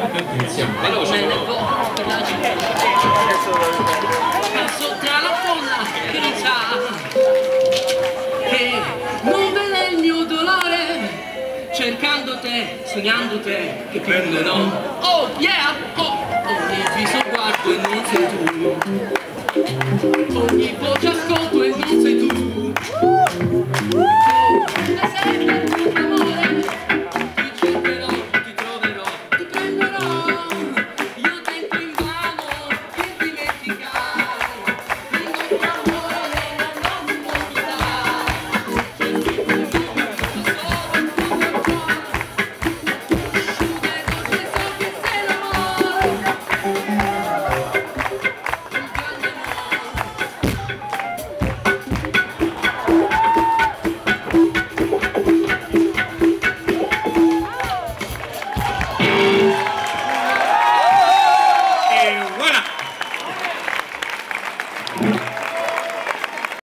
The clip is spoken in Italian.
Iniziamo. Veloce. Sotto la folla grigia che non vede il mio dolore cercando te, sognando te che prenderò oh yeah oh ogni viso guardo e non sei tu ogni voce ascolto E voilà!